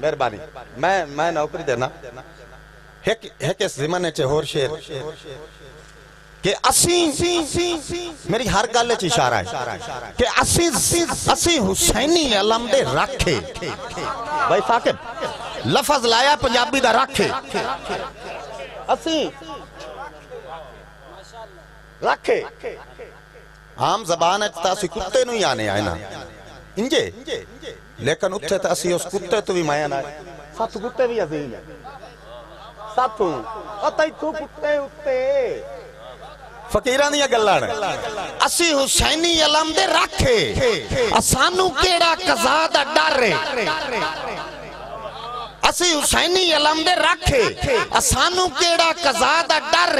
مہربانی۔ میں میں نوکری دینا۔ ایک ایک اس زمانے چے ہور شیر۔ کہ اسی میری ہر گل چ اشارہ ہے کہ اسی اسی حسینی علم دے رکھے۔ بھائی ثاقب، لفظ لایا پنجابی دا رکھے۔ اسی رکھے۔ عام زبان ہے تا کتے نو ہی آنے آئے نا۔ انجے۔ لیکن اتھے تا اسی اس کتے تو بھی مایا نہ ساتھ کتے بھی عظیم ہے ساتھوں اتا تو کتے اتے فقیران دیا گلان اسی حسینی علم دے رکھے اسانو کیڑا قضا دا ڈر اسی حسینی علم دے رکھے اسانو کیڑا قضا دا ڈر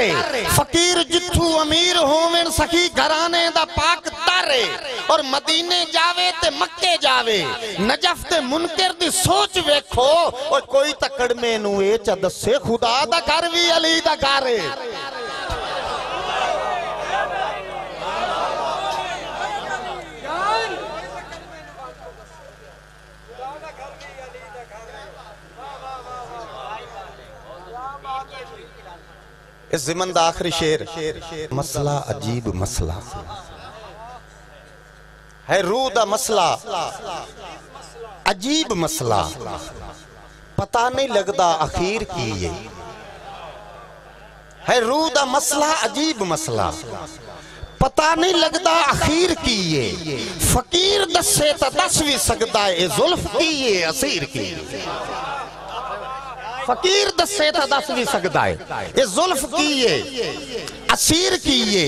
فقیر جتھو امیر ہومن سخی گھرانے دا پاک تر رے اور مدینے جاوے تے مکے جاوے۔ نجف تے منکر دی سوچ ویکھو۔ اور کوئی تکڑ میں نوے چا دسے، خدا دا گھر وی علی دا گھر رے اس زمن دا آخری شیر مسئلہ عجیب مسئلہ. ہے روح دا مسئلہ. عجیب مسئلہ. پتہ نہیں لگدا اخیر کی یہ ہے روح دا مسئلہ عجیب مسئلہ. پتہ نہیں لگدا اخیر کی یہ فقیر دسے تا دس بھی سکتا ہے، اے ظلف کی یہ اسیر کی فقیر دسے تا دس بھی سکتا ہے۔ اے ظلف کیے اسیر کیے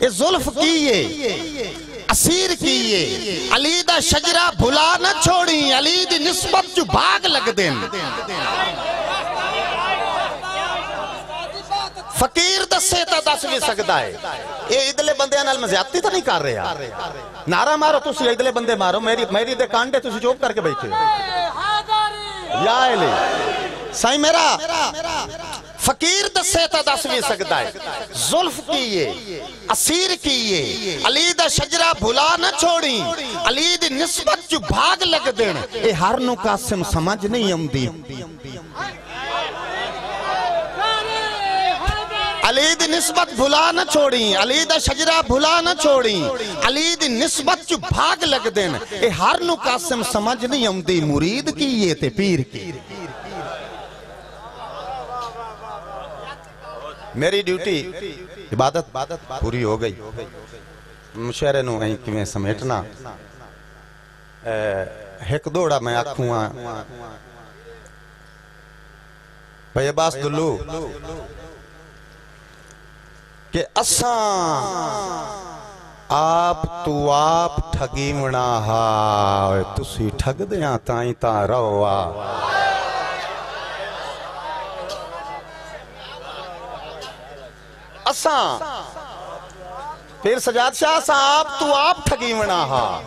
اے ظلف کیے اسیر کیے علی دا شجرہ بھلا نہ چھوڑی۔ علی دی نسبت جو بھاگ لگ دیں فقیر دسے تا دس بھی سکتا ہے۔ اے ادلے بندے انال میں زیادتی تا نہیں کر رہے نعرہ مارو، تسی ادلے بندے مارو۔ میری میری دے کانڈے تسی چوپ کر کے بیٹھے یا علی۔ سائیں میرا، فقیر دسے تا دس بھی سکتا ہے۔ ظلف کیے، اسیر کیے، علی دا شجرہ بھلا نہ چھوڑی، علی دی نسبت جو بھاگ لگ دین۔ اے ہر نو قاسم سمجھ نہیں امدی علی دی نسبت بھلا نہ چھوڑی، علی دا شجرہ بھلا نہ چھوڑی، علی دی نسبت جو بھاگ لگ دین۔ اے ہر نو قاسم سمجھ نہیں امدی مرید کیے تے پیر کی میری ڈیوٹی عبادت پوری ہو گئی۔ مشہرے نو ہیں کہ میں سمیٹنا ایک دوڑا میں آکھوں بھئی عباس دلو، کہ اساں آپ تو آپ ٹھگی منا ہا، تسی ٹھگ دیاں تائیں تا روا اساں۔ پھر سجاد شاہ صاحب، تو آپ ٹھگی منا ہا۔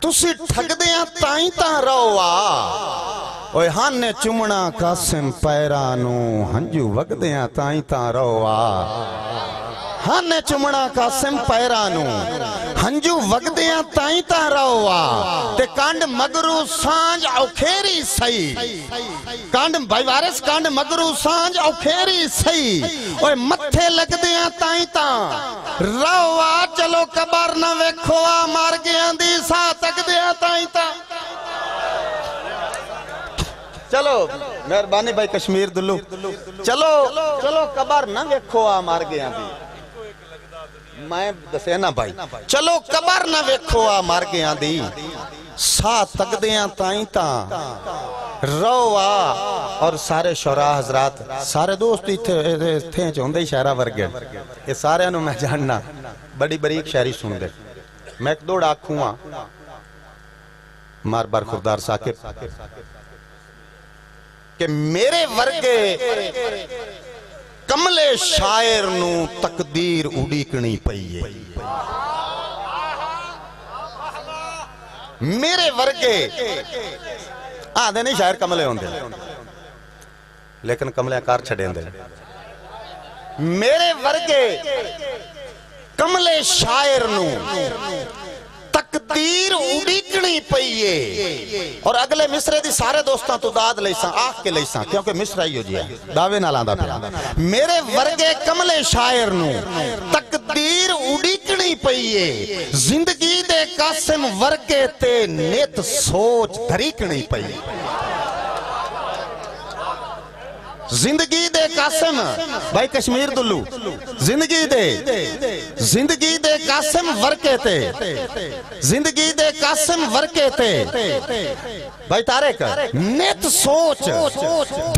تسی ٹھگ دیاں تائیں تا روا اوہ ہانے چمنا قاسم پیرانو، ہنجو وگ دیاں تائیں تا روا ہانے چمنا قاسم پیرانو۔ ہنجو وگ تائیں تا روا تے کانڈ مگرو سانج او کھیری کانڈ بھائی وارس کانڈ مگرو سانج او کھیری سئی متھے لگ دیاں تائیں تا روا چلو کبار نہ ویکھوا مار گیاں دی سا تک دیاں تائیں تا چلو، مہربانی بھائی کشمیر دلو۔ چلو چلو کبار نہ ویکھو آ مار گیا دی۔ میں دسے نا بھائی، چلو کبار نہ ویکھو آ مار گیا دی۔ سا تک دیاں تائیں تا رو آ۔ اور سارے شورا حضرات، سارے دوست تھے چوندے شہرہ ورگے۔ یہ سارے انہوں میں جاننا۔ بڑی بڑی ایک شہری سن دے۔ میں ایک دو ڈاکھوں آ مار بار خردار ساکر کہ میرے ورگے کملے شاعر نو تقدیر اڑیکنی پئیے میرے ورگے آدھے نہیں شاعر کملے ہوں دے لیکن کملے کار چھڑے ہوں دے میرے ورگے کملے تقدیر اڑیکڑی پئیے اور اگلے مصرے دی سارے دوستاں تو داد لیساں آخ کے لیساں کیونکہ مصرہ ہی ہو جیا دعوے نہ لاندا میرے ورگے کملے شاعر نو تقدیر اڑیکڑی پئیے زندگی دے قاسم ورگے تے نیت سوچ دھریکڑی پئیے زندگی دے قاسم، بھائی کشمیر دلو۔ زندگی دے زندگی دے قاسم ورکے تے۔ زندگی دے قاسم ورکے تے۔ بھائی تارک، نیت سوچ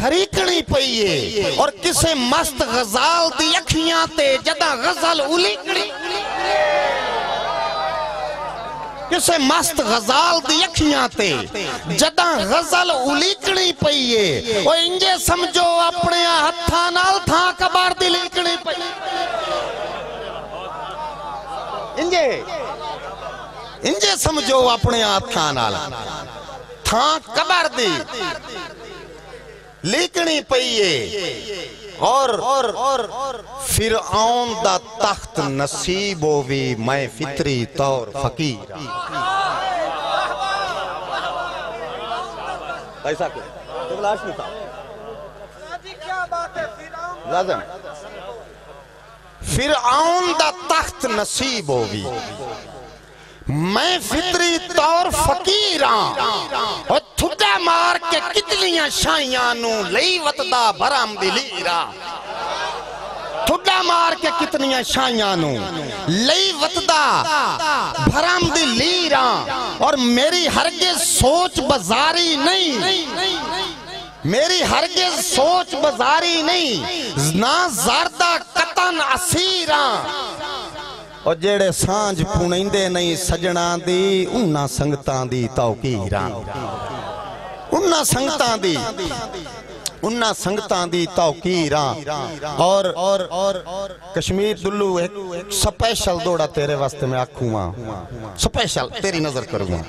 دھریکنی پئیے اور کسے مست غزال دی اکھیاں تے جدہ غزال اولیکنی یسے مست غزال دیکھیاں تے جداں غزل الیکڑی پئیے او انجے سمجھو اپنے ہتھا نال تھا کبار دی لیکڑی پئیے انجے انجے سمجھو اپنے ہتھا نال تھا کبار دی لیکڑی پئیے اور فرعون دا تخت نصیب ہووی میں فطری طور فقیر ہاں۔ ایسا کہ تلاش میں تھا۔ لازم۔ فرعون دا تخت نصیب ہووی۔ میں فطری طور فقیراں اور تھڈا مار کے کتنیاں شائیاں نو لئی وطدا برام دی لیرا ہاں۔ تھڈا مار کے کتنیاں شائیاں نو لئی وطدا بھرام دی لیرا ہاں۔ اور میری ہرگز سوچ بزاری نہیں۔ میری ہرگز سوچ بزاری نہیں۔ نہ زاردہ قطن اسیراں اور جیڑے سانج پونیندے نہیں سجنا دی انہا سنگتاں دی توقیراں انہا سنگتاں دی انہا سنگتاں دی توقیراں اور کشمیر دلو ایک سپیشل دوڑا تیرے واسطے میں آکھوں ماں سپیشل تیری نظر کروں گا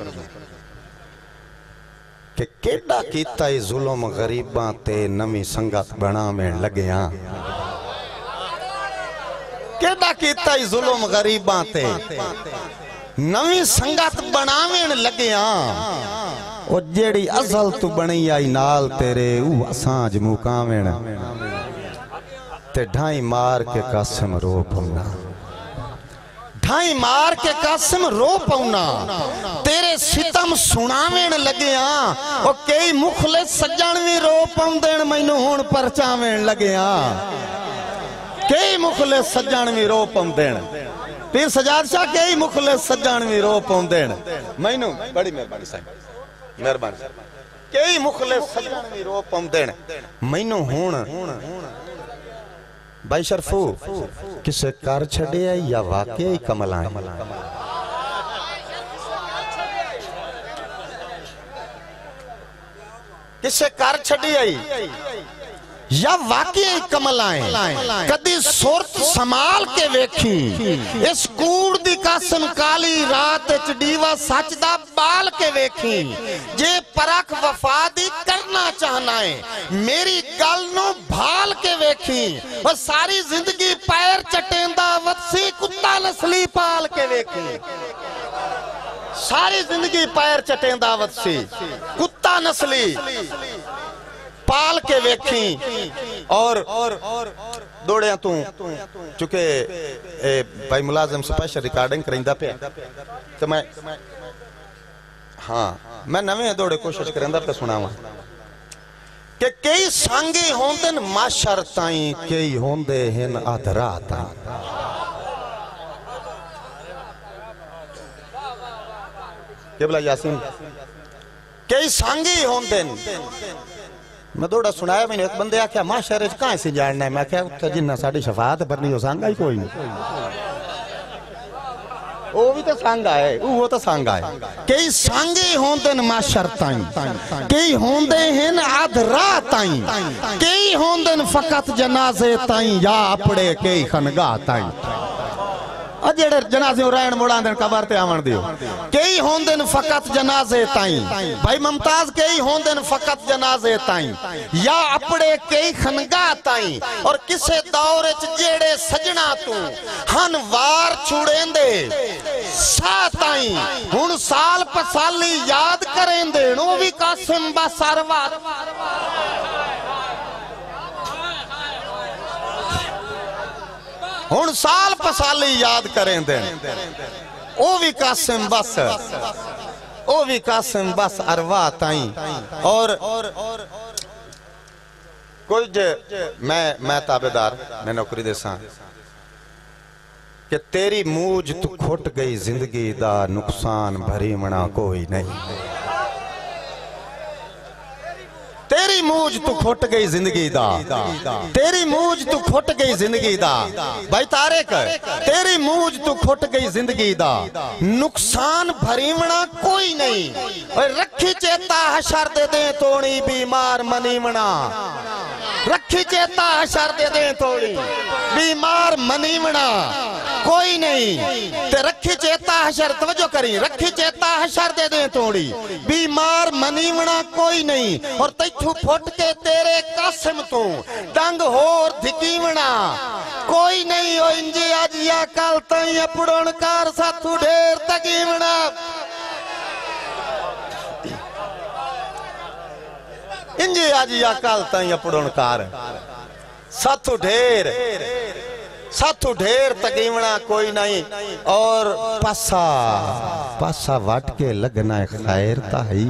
کہ کیڑا کیتا ہی ظلم غریباں تے نمی سنگت بنا میں لگیاں کیڑا کیتا ہی ظلم غریباں تے نمی سنگت بناویں لگیاں او جیڑی ازل تو بنی آئی نال تیرے او اسانج مکاویں تے ڈھائی مار کے قاسم رو پونا ڈھائی مار کے قاسم رو پونا تیرے ستم سناویں لگیاں او کئی مخلص سجنوی رو پوندن مینو ہون پرچاویں لگیاں کئی مخلص سجنوی رو پوندن پیر سجاد شاہ کئی مخلص سجنوی رو پوندن مینو بڑی مہربانی صاحب مہربانی کئی مخلص سجنوی رو پوندن مینو ہون بھائی شرفو کسے کار چھڑے آئی یا واقعی کمل آئیں کسے کار چھڑے آئی یا واقعی کمل آئیں کدی صورت سمال کے ویکھی اس کوڑ دی قاسم کالی رات اچ ڈیوہ سچ دا بال کے ویکھی جے پرک وفا دی کرنا چاہنا ہے۔ میری گل نو بھال کے ویکھی اور ساری زندگی پیر چٹیندہ وطسی کتا نسلی پال کے ویکھی ساری زندگی پیر چٹیندہ وطسی کتا نسلی۔ پال کے ویکھیں۔ اور دوڑیاں تو چونکہ بھائی ملازم سپیشل ریکارڈنگ کریں دا پہ تو میں ہاں میں نویں دوڑے کوشش کریں دا پہ سنا ہوں کہ کئی سانگی ہوندن معاشر تائیں کئی ہوندے ہن آدھرا تائیں قبلہ یاسین؟ کئی سانگی ہوندن۔ میں دوڑا سنایا میں نے ایک بندے آکھیا، ماں شہرج کہاں سے جاننا ہے؟ میں کہا اتھا جنہ ساڑی شفاعت پر نہیں ہو سانگا ہی کوئی نہیں۔ وہ بھی تو سانگا ہے وہ تو سانگا ہے۔ کئی سانگے ہوندن ماں شرطائیں کئی ہوندے ہیں آدھ راتائیں کئی ہوندن فقط جنازے تائیں یا اپڑے کئی خنگاہ تائیں۔ اجڑے جنازے رہن مڑان دین قبر تے آون دیو۔ کئی ہون دین فقط جنازے تائیں۔ بھائی ممتاز، کئی ہون دین فقط جنازے تائیں۔ یا اپڑے کئی خنگاہ تائیں۔ اور کسے دور وچ سجنا تو ہن وار چھوڑیں دے سا تائیں۔ ہن سال پسالی یاد کریں دے نو بھی قاسم با ساروا ہن سال پسالی یاد کریں دیں او بھی قاسم بس۔ او بھی قاسم بس اروا تائیں۔ اور کچھ میں میں تابدار میں نوکری دیساں کہ تیری موج تو کھٹ گئی زندگی دا نقصان بھری منا کوئی نہیں۔ ਤੇਰੀ ਮੂਜ ਤੂੰ ਖੁੱਟ ਗਈ ਜ਼ਿੰਦਗੀ ਦਾ। ਤੇਰੀ ਮੂਜ ਤੂੰ ਖੁੱਟ ਗਈ ਜ਼ਿੰਦਗੀ ਦਾ। ਭਾਈ ਤਾਰਿਕ, ਤੇਰੀ ਮੂਜ ਤੂੰ ਖੁੱਟ ਗਈ ਜ਼ਿੰਦਗੀ ਦਾ। ਨੁਕਸਾਨ ਭਰੀਵਣਾ ਕੋਈ ਨਹੀਂ। ਓਏ ਰੱਖੀ ਚੇਤਾ, ਹਸ਼ਰ ਦੇ ਦੇ ਤੋਣੀ, ਬਿਮਾਰ ਮਨੀਵਣਾ। رکھی چیتا اشار دے دیں تھوڑی بیمار منیونا کوئی نہیں۔ تے رکھی چیتا اشار توجہ کریں۔ رکھی چیتا اشار دے دیں تھوڑی بیمار منیونا کوئی نہیں۔ اور تیٹھو پھٹ کے تیرے قاسم تو ڈنگ ہور دھکیونا کوئی نہیں، او انجی آج یا کالتائیں اپڑون کار ساتھو ڈھیر تکیونا انجی آج یا کال تائیں اپڑون کار ساتھو ڈھیر ساتھو ڈھیر تکیمنا کوئی نہیں۔ اور پاسا پاسا واٹ کے لگنا ہے خیر تا ہی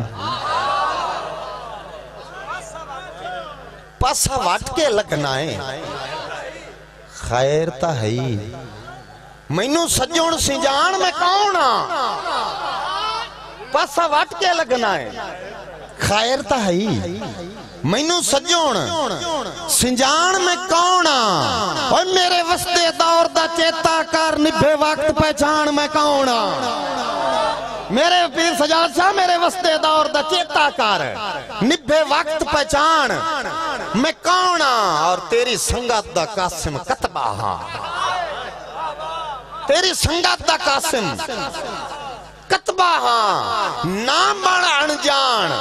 پاسا واٹ کے لگنا خیر تا ہے مینوں سجون سی جان میں کون ہاں؟ پاسا واٹ کے لگنا ہے۔ ਖੈਰ ਤਾਂ ਹੈ ਮੈਨੂੰ ਸੱਜਣ, ਸਿੰਜਾਣ ਮੈਂ ਕੌਣ ਆ? ਓਏ ਮੇਰੇ ਵਸਤੇ ਦੌਰ ਦਾ ਚੇਤਾ ਕਰ, ਨਿਭੇ ਵਕਤ ਪਹਿਚਾਨ ਮੈਂ ਕੌਣ ਆ? ਮੇਰੇ ਪੀਰ ਸਜਾਦ ਸ਼ਾਹ ਮੇਰੇ ਵਸਤੇ ਦੌਰ ਦਾ ਚੇਤਾ ਕਰ, ਨਿਭੇ ਵਕਤ ਪਹਿਚਾਨ ਮੈਂ ਕੌਣ ਆ? ਔਰ ਤੇਰੀ ਸੰਗਤ ਦਾ ਕਾਸਿਮ ਕਤਬਾ ਹਾਂ। ਤੇਰੀ ਸੰਗਤ ਦਾ ਕਾਸਿਮ ਕਤਬਾ ਹਾਂ। ਨਾਮ ਬਣ ਅਣਜਾਣ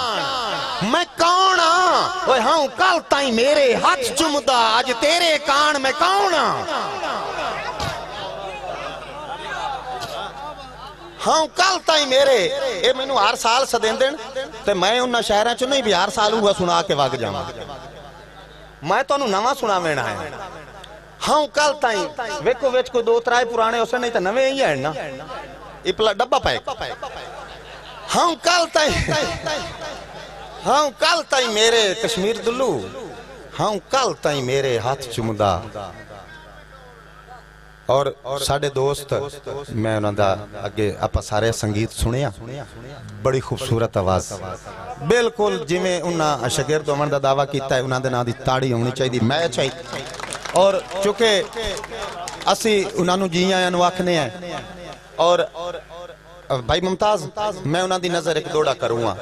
ہاں کل تائیں میرے ہاتھ چمدا اج تیرے کان میں کون ہاں کل تائیں میرے، اے مینوں ہر سال سدین دین تے میں انہاں شہراں چ نہیں بھی ہر سال ہوا سنا کے وگ جاواں۔ میں تانوں نواں سناوینا ہے۔ ہاں کل تائیں، ویکھو وچ کوئی دو ترائے پرانے ہوسے نہیں تے نویں ہی ہیں نا۔ اپلا ڈبا پائے۔ ہوں کل تائیں۔ ਹਾਂ ਕੱਲ ਤਾਈ ਮੇਰੇ ਕਸ਼ਮੀਰ ਦੁੱਲੂ। ਹਾਂ ਕੱਲ ਤਾਈ ਮੇਰੇ ਹੱਥ ਚੁੰਮਦਾ। ਔਰ ਸਾਡੇ ਦੋਸਤ, ਮੈਂ ਉਹਨਾਂ ਦਾ ਅੱਗੇ ਆਪਾਂ ਸਾਰੇ ਸੰਗੀਤ ਸੁਣਿਆ। ਬੜੀ ਖੂਬਸੂਰਤ ਆਵਾਜ਼। ਬਿਲਕੁਲ ਜਿਵੇਂ ਉਹਨਾਂ ਸ਼ਾਗਿਰਦ ਹੋਣ ਦਾ ਦਾਵਾ ਕੀਤਾ ਹੈ, ਉਹਨਾਂ ਦੇ ਨਾਂ ਦੀ ਤਾੜੀ ਹੋਣੀ ਚਾਹੀਦੀ ਮੈਚ ਹੈ ਔਰ ਚੁੱਕੇ ਅਸੀਂ ਉਹਨਾਂ ਨੂੰ ਜੀ ਆਇਆਂ ਨੂੰ ਆਖਨੇ ਆ। ਔਰ ਭਾਈ ਮੁਮਤਾਜ਼, ਮੈਂ ਉਹਨਾਂ ਦੀ ਨਜ਼ਰ ਇੱਕ ਦੋੜਾ ਕਰੂੰਗਾ।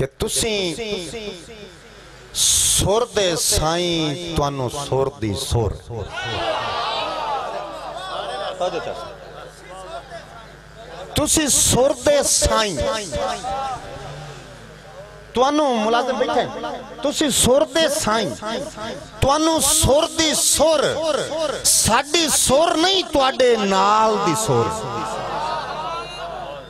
کہ تسیں سور دے سائیں توانو سور دی سور تسیں سور دے سائیں توانو ملازم بیٹھے تسی سور دے سائیں توانو سور دی سور ساڑی سور نہیں تواڑے نال دی سور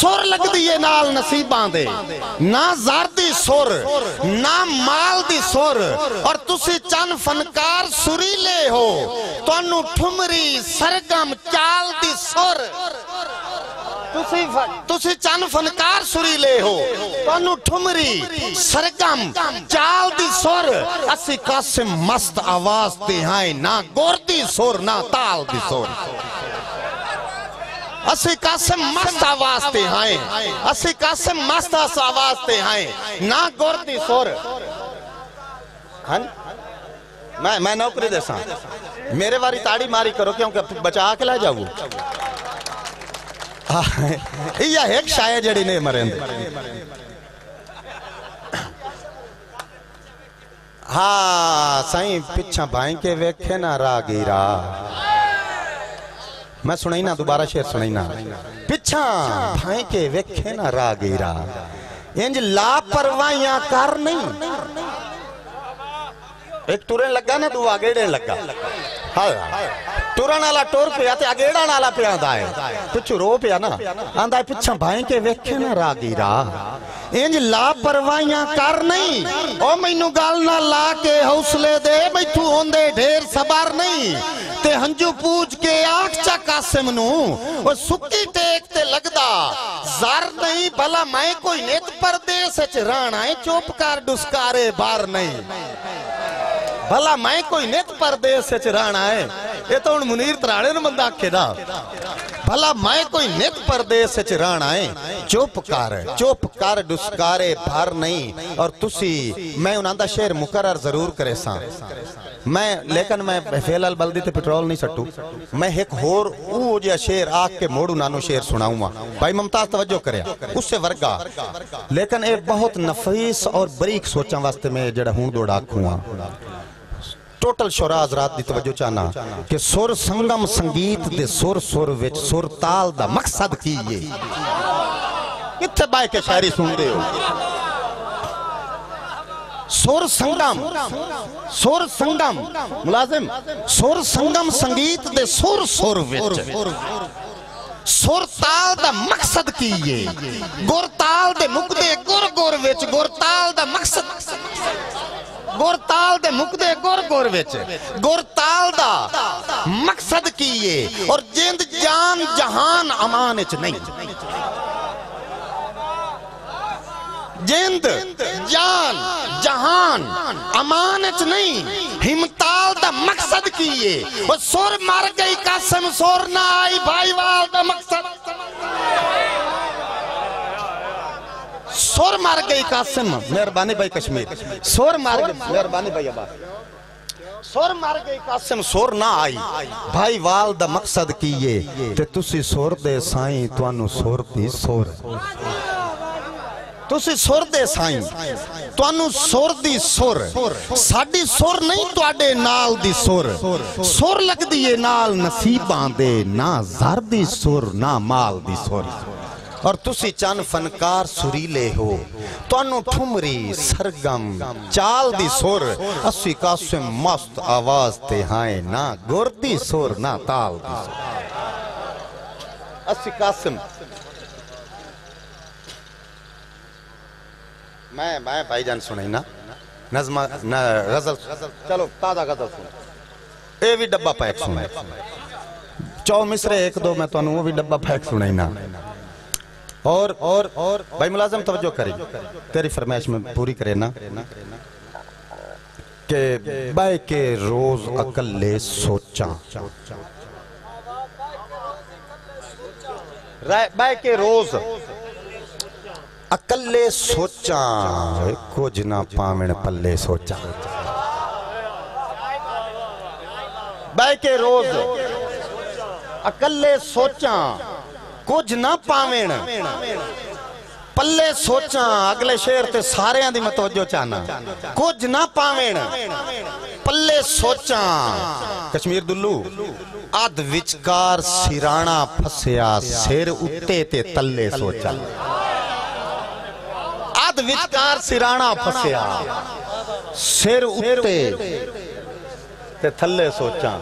ਸੁਰ ਲੱਗਦੀ ਏ ਨਾਲ ਨਸੀਬਾਂ ਦੇ। ਨਾ ਜ਼ਰ ਦੀ ਸੁਰ, ਨਾ ਮਾਲ ਦੀ ਸੁਰ। ਔਰ ਤੁਸੀਂ ਚੰਨ ਫਨਕਾਰ ਸੁਰੀਲੇ ਹੋ। ਤੁਹਾਨੂੰ ਠੁਮਰੀ ਸਰਗਮ ਚਾਲ ਦੀ ਸੁਰ। ਤੁਸੀਂ ਤੁਸੀਂ ਚੰਨ ਫਨਕਾਰ ਸੁਰੀਲੇ ਹੋ। ਤੁਹਾਨੂੰ ਠੁਮਰੀ ਸਰਗਮ ਚਾਲ ਦੀ ਸੁਰ। ਅਸੀਂ ਕਾਸਿਮ ਮਸਤ ਆਵਾਜ਼ ਤੇ ਹਾਂ ਨਾ ਗੁਰ ਦੀ ਸੁਰ, ਨਾ ਤਾਲ ਦੀ ਸੁਰ। اسی قاسم مست آواز تے ہائیں اسی قاسم مست آواز تے ہائیں نا گورتی سور۔ ہن؟ میں نوکری دے ساں۔ میرے واری تاڑی ماری کرو کیونکہ بچا کے لے جاؤ۔ یہ ایک شاید جڑی نہیں مرین ہاں سائیں پچھا بھائیں کے ویکھے نہ راگیرا میں سنائی نہ، دوبارہ شیر سنائی نہ۔ پچھا بھائیں کے ویکھے نہ نا راگیرا انج لا پروائیاں کار نہیں۔ ایک ٹورن لگا نا دو آگیڑے لگا ہاں ٹورن والا ٹور پیا تے اگیڑا والا پیا آندا ہے پچھو رو پیا نا آندا ہے پچھا بھائیں کے ویکھے نا راگیرا انج لا پروائیاں کر نہیں او مینوں گل نہ لا کے حوصلے دے بھئی تو ہوندے ڈھیر صبر نہیں تے ہنجو پوچھ کے آنکھ چا قاسم نو او سکی ٹیک تے لگدا زر نہیں بھلا میں کوئی نیت پردیس وچ رانا ہے چوپ کر ڈسکارے بار نہیں بھلا میں کوئی نیت پردیس وچ رانا ہے یہ تو ہن منیر تراڑے نو بندہ آکھے نا بھلا میں کوئی نیت پردیس وچ رانا ہے چوپ کر چوپ کر ڈسکارے بھر نہیں اور تسی میں انہاں دا شعر مقرر ضرور کرے ساں میں لیکن میں فیل البلدی تے پٹرول نہیں سٹو میں ایک ہور او جیا شعر آگ کے موڑو نانو شعر سناؤں گا بھائی ممتاز توجہ کریا اس سے ورگا لیکن اے بہت نفیس اور بریک سوچاں واسطے میں جڑا ہوں دوڑا کھواں ٹوٹل شورا حضرات دی توجہ چاہنا کہ سور سنگم سنگیت دے سور سور وچ سور تال دا مقصد کی یہ کتھے بائے کے شاعری سن دے ہو سور سنگم سور سنگم ملازم سور سنگم سنگیت دے سور سور وچ سور تال دا مقصد کی یہ گور تال دے مقدے گور گور وچ گور تال دا مقصد گور تال دے مقدے گور گور وچ گور تال دا مقصد کیے اور جند جان جہان امان اچ نہیں جند جان جہان امان نہیں ہمتال دا مقصد کیے اور سور مار گئی قاسم سور نہ آئی بھائی وال دا مقصد سور مار گئی قاسم، مہربانی بھائی کشمیر۔ سور مار گئی، مہربانی بھائی عباس سور مار گئی قاسم، سور نہ آئی۔ بھائی وال مقصد کیے تے تسی سور دے سائیں، توانو سور دی سور۔ تسی سور دے سائیں، توانو سور دی سور۔ ساڑی سور نہیں توڑے نال دی سور۔ سور لگ دیئے نال نصیبان دے، نہ زر دی سور، نہ مال دی سور۔ اور تسی چان فنکار سریلے ہو۔ توانو ٹھمری، سرگم، چال دی سور اسی قاسم مست آواز تے ہائیں نہ گور دی سور نہ تال دی سور اسی قاسم میں میں بھائی جان سنائی نا۔ نظمہ غزل۔ چلو، تازہ غزل سن اے بھی ڈبا پیک سنائی چو مصرے ایک دو میں تو انہوں وہ بھی ڈبا پیک سنائی نا۔ اور اور اور، بھائی ملازم توجہ کریں۔ تیری فرمائش میں پوری کرے نا۔ کہ بھائی کے روز عقل لے سوچاں۔ بھائی کے روز اکلے سوچاں۔ کچھ نہ پامن پلے سوچاں۔ بے کے روز اکلے سوچاں۔ کچھ نہ پامن پلے سوچاں اگلے شیر تے سارے ہیں دی متوجہ چاہنا کچھ نہ پامن پلے سوچاں کشمیر دلو آدھ وچکار سیرانہ پھسیا سیر اتے تے تلے سوچاں بعد وچکار سرانا پھسیا سر اتے تے تھلے سوچاں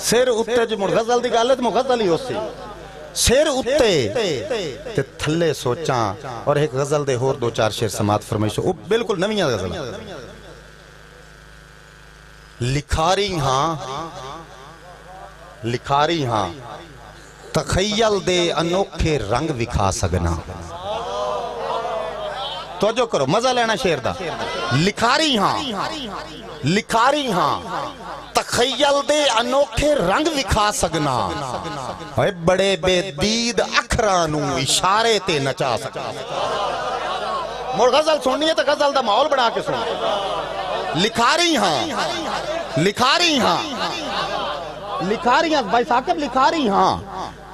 سر اتے جو مڑ دی گالت مو ہی ہو سی سر اتے تے تھلے سوچاں اور ایک غزل دے ہور دو چار شیر سماعت فرمائشو وہ بالکل نویاں غزل۔ لکھاری ہاں لکھاری ہاں تخیل دے انوکھے رنگ وکھا سگنا۔ توجہ کرو، مزہ لینا شیر دا۔ لکھاری ہاں لکھاری ہاں۔ تخیل دے انوکھے رنگ دکھا سگنا۔ اے بڑے بے دید اکھرانوں اشارے تے نچا سکنا۔ مور غزل سننی ہے تو غزل دا ماحول بنا کے سن۔ لکھاری ہاں۔ لکھا رہی ہاں۔ لکھا رہی ہاں۔ بھائی ساکب لکھاری ہاں۔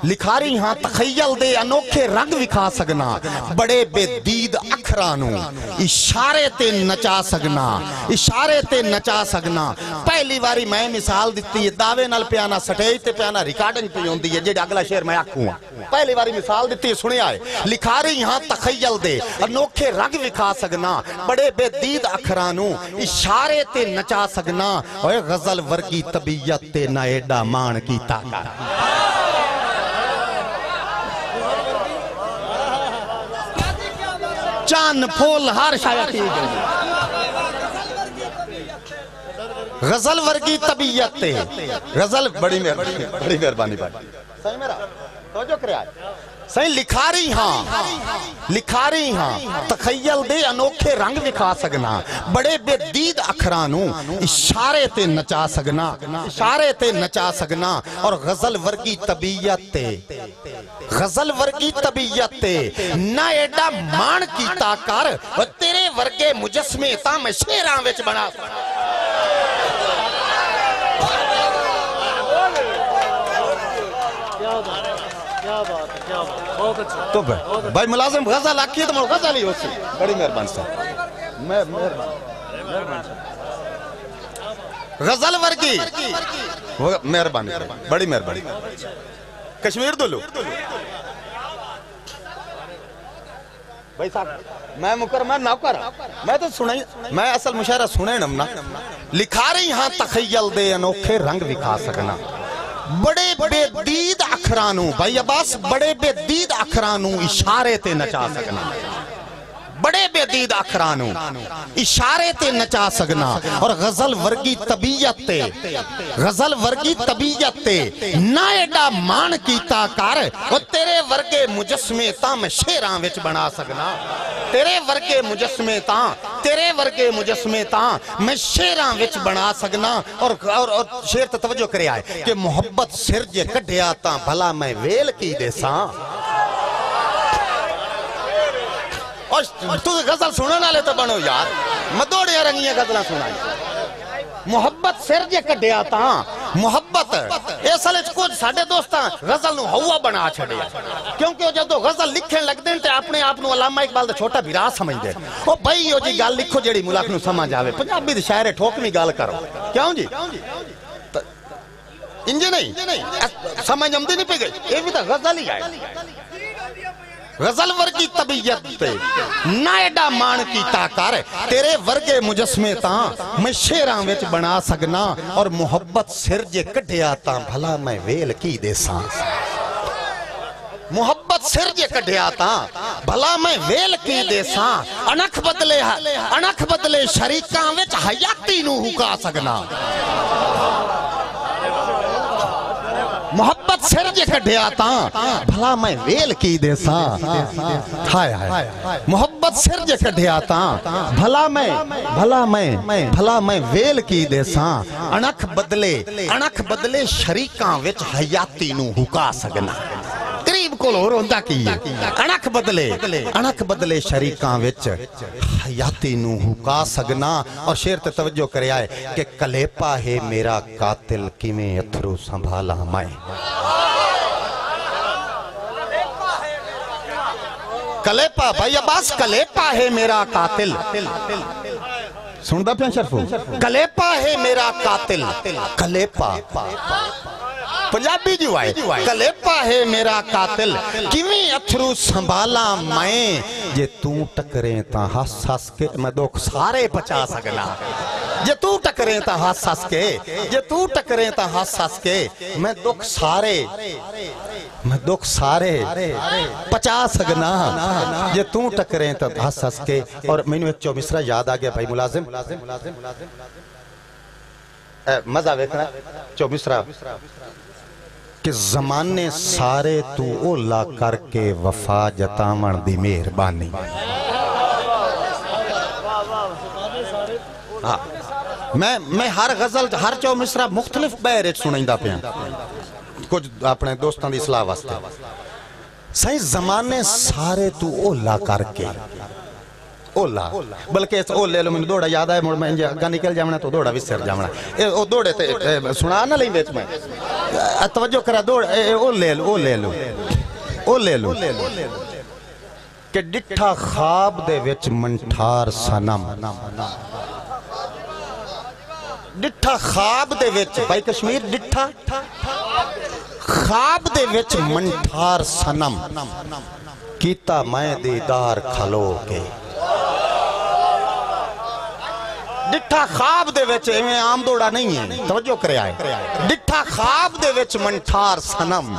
لکھاری ہاں تخیل دے انوکھے رنگ وکھا سگنا بڑے بے دید اکھرانو اکھراں نو اشارے تے نچا سکنا اشارے تے نچا سکنا پہلی واری میں مثال دیتی ہے دعوے نال پیانا سٹیج تے پیانا ریکارڈنگ پہ ہوندی ہے جیڑا اگلا شعر میں آکھوں پہلی واری مثال دیتی ہے سنیا ہے لکھاری یہاں تخیل دے انوکھے رنگ وکھا سکنا بڑے بے دید اکھراں نو اشارے تے نچا سکنا اوے غزل ورگی طبیعت تے نہ ایڈا مان کی طاقت چاند پھول ہر شاید غزل ورگی طبیعت تے۔ غزل بڑی مہربانی بڑی مہربانی بھائی۔ صحیح میرا، توجہ کریا صحیح لکھاری ہاں لکھاری ہاں تخیل دے انوکھے رنگ وکھا سکنا بڑے بے دید اکھرانوں اشارے تے نچا سکنا اشارے تے نچا سکنا اور غزل ورگی طبیعت تے غزل ورگی طبیعت تے نہ ایڈا مان کیتا کر اور تیرے ورگے مجسمے تا میں شیران وچ بنا سکنا تو بھائی ملازم غزل آکھی ہے تو ہی ہو سی بڑی مہربان سے میں مہربان غزل ورگی مہربانی بڑی مہربانی کشمیر دلو بھائی صاحب میں مکرمہ نوکر میں تو سنائی میں اصل مشاہرہ سنے نمنا لکھا رہی ہاں تخیل دے انوکھے رنگ وکھا سکنا بڑے بے دید اکھرانوں بھائی عباس بڑے بے دید اکھرانوں اشارے تے نچا سکنا بڑے بے دید اکھرانوں اشارے تے نچا سکنا اور غزل ورگی طبیعت تے غزل ورگی طبیعت تے نہ ایڈا مان کیتا کر وہ تیرے ورگے مجسمے تا میں شیران وچ بنا سکنا تیرے ورگے مجسمے تا تیرے ورگے مجسمے تا میں شیران وچ بنا سکنا اور, اور, اور شیر تے توجہ کرے آئے کہ محبت سر جے کڈیا تا بھلا میں ویل کی دے ساں اور تو غزل سنن والے تو بنو یار۔ مدوڑیاں رنگیاں غزلاں سنائی محبت سر جے کڈیا تا، محبت۔ اس والے کچھ ساڈے دوستاں غزل نو ہوا بنا چھڑیا کیونکہ جدو غزل لکھن لگدے تے اپنے آپ نو علامہ اقبال دا چھوٹا بھرا سمجھدے۔ او بھائی، او جی گل لکھو جیڑی ملک نو سمجھ آوے۔ پنجابی دے شاعر ٹھوکویں گل کرو۔ کیوں جی؟ انجے نہیں، سمجھ آمدی نہیں پہ گئی۔ یہ بھی تو غزل ہی آئے۔ غزل ورگی طبیعت تے۔ نہ مان کی تاکار ہے۔ تیرے ورگے مجسمے تاں میں شیران وچ بنا سکنا اور محبت سر جے کڈیا تاں بھلا میں ویل کی دے ساں۔ محبت سر جے کڈیا تاں بھلا میں ویل کی دے ساں۔ انکھ بدلے انکھ بدلے شریکاں وچ حیاتی نو ہکا سکنا۔ محبت سر جے کڈیا آتا بھلا میں ویل کی دے سا۔ ہائے ہائے، محبت سر جے کڈیا آتا بھلا میں بھلا میں بھلا میں ویل کی دے سا۔ انکھ بدلے انکھ بدلے شریکاں وچ حیاتی نو ہکا سگنا قریب کول ہوندا کی انکھ بدلے انکھ بدلے شریکاں وچ حیاتی نو ہکا سکنا اور شیر تے توجہ کرے آئے کہ کلیپا ہے میرا قاتل کیویں اتھرو سنبھالا میں کلیپا بھائی عباس کلیپا ہے میرا قاتل سندا پیا شرفو کلیپا ہے میرا قاتل کلیپا پنجابی جو آئے کلیپا ہے میرا قاتل کیویں اتھرو سنبھالا میں جے تو ٹکریں تا ہس ہس کے میں دکھ سارے بچا سکنا جے تو ٹکریں تا ہس ہس کے جے تو ٹکریں تا ہس ہس کے میں دکھ سارے میں دکھ سارے پچا سکنا جے تو ٹکریں تا ہس ہس کے اور میں نے چو مصرہ یاد آگیا بھائی ملازم مزہ ویکھنا چو مصرہ کہ زمانے سارے تو اولا کر کے وفا جتامن دی مہربانی۔ ہاں، میں میں ہر غزل، ہر چو مصرہ مختلف بہر سنائیں دا پیا۔ کچھ اپنے دوستان دی اصلاح واسطے۔ صحیح زمانے سارے تو اولا کر کے اولا، بلکہ اس اولے لو من دوڑا یاد آئے، مڑ میں انجے اگا نکل جامنا تو دوڑا وسر جامنا او دوڑے تے سنا نہ لیں بیچ میں۔ توجہ کرا، دوڑ اولے لو اولے لو۔ اولے لو۔ کہ ڈٹھا خواب دے وچ منٹھار سنم ڈٹھا خواب دے وچ، بھائی کشمیر ڈٹھا۔ خواب دے وچ منٹھار سنم کیتا میں دیدار کھلو کے۔ ڈٹھا خواب دے وچ ایویں عام دوڑا نہیں ہے توجہ کرے آئے ڈٹھا خواب دے وچ منٹھار سنم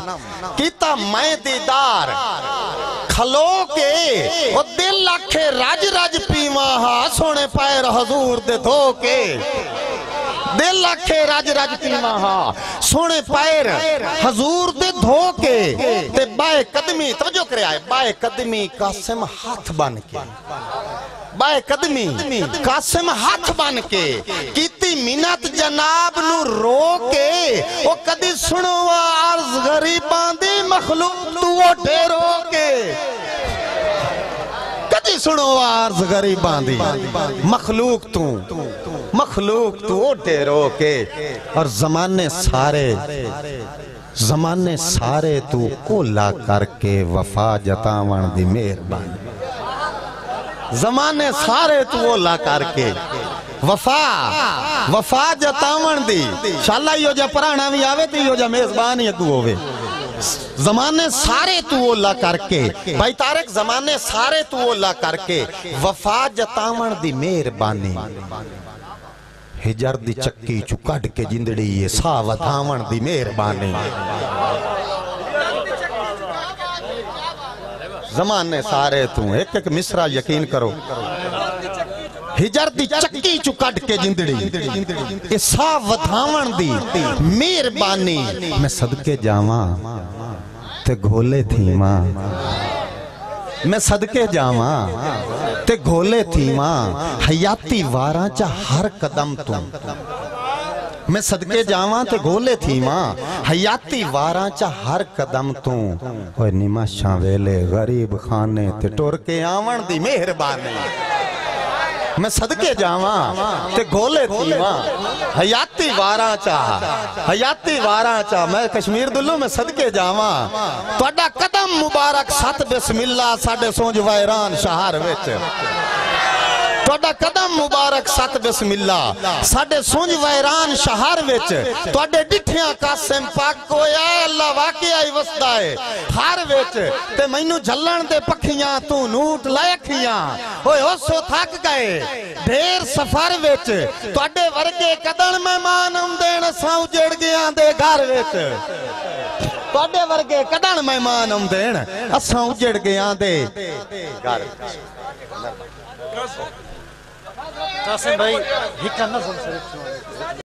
کیتا میں دیدار کھلو کے او دل آکھے رج رج پیواں ہا سونے پیر حضور دے دھو کے دل آکھے رج رج پیواں ہا سونے پائر، حضور دے دھو تے بائے قدمی، توجہ کرے آئے، بائے قدمی قاسم ہاتھ بن کے۔ بائے قدمی قاسم ہاتھ بن کے۔ کیتی منت جناب نو رو کے۔ او کدی سنو عرض غریبان دی مخلوق تو اٹھے رو کے۔ کدی سنو عرض غریبان دی مخلوق تو۔ مخلوق تو اٹھے رو اور زمانے سارے زمانے سارے تو کولا کر کے وفا جتاون دی مہربانی۔ زمانے سارے تو کولا کر کے وفا وفا جتاون دی۔ شالا یو جا پرانا بھی آوے تی یو جا میزبان یکو ہووے۔ زمانے سارے تو اولا کر کے، بھائی تارک، زمانے سارے تو اولا کر کے وفا جتاون دی مہربانی۔ ہجر دی چکی چو کے جندڑی یہ سا ودھاون دی مہربانی۔ زمانے سارے تو ایک ایک مصرہ یقین کرو۔ ہجر دی چکی چو کے جندڑی۔ یہ سا ودھاون دی مہربانی۔ میں صدقے جاواں، تے گھولے تھی ماں میں صدقے جاواں، تے گھولے تھیواں، حیاتی واراں چا ہر قدم تم میں صدقے جاواں تے گھولے تھیواں، حیاتی واراں چا ہر قدم تم اوے نیما ویلے غریب خانے تے ٹور کے آون دی مہربانی۔ میں صدقے جاواں تے گھولے تیواں حیاتی واراں چاہ حیاتی واراں چاہ میں کشمیر دلو میں صدقے جاواں۔ تہاڈا قدم مبارک ست بسم اللہ ساڈے سونج وائران شہر وچ۔ ਤੁਹਾਡਾ ਕਦਮ ਮੁਬਾਰਕ ਸਤ ਬਿਸਮਿਲ੍ਲਾ। ਸਾਡੇ ਸੁੰਝ ਵੈਰਾਨ ਸ਼ਹਿਰ ਵਿੱਚ ਤੁਹਾਡੇ ਡਿੱਠਿਆਂ ਕਾਸਿਮ ਪਾਕ ਕੋਇਆ ਅੱਲਾ ਵਾਕਿਆ ਹੀ ਵਸਦਾ ਏ। ਹਰ ਵਿੱਚ ਤੇ ਮੈਨੂੰ ਝੱਲਣ ਦੇ ਪੱਖੀਆਂ ਤੂੰ ਨੂਟ ਲੈ ਓਏ ਹੋਸੋ ਥੱਕ ਗਏ। ਢੇਰ ਸਫਰ ਵਿੱਚ ਤੁਹਾਡੇ ਵਰਗੇ ਕਦਨ ਮਹਿਮਾਨ ਆਉਂਦੇ ਨੇ ਉਜੜ ਗਿਆਂ ਦੇ ਘਰ ਵਿੱਚ। ਤੁਹਾਡੇ ਵਰਗੇ ਕਦਨ ਮਹਿਮਾਨ ਆਉਂਦੇ ਅਸਾਂ ਉਜੜ ਗਿਆਂ ਦੇ ਘਰ قاسم بھائی ہکا نظم شریف سنائے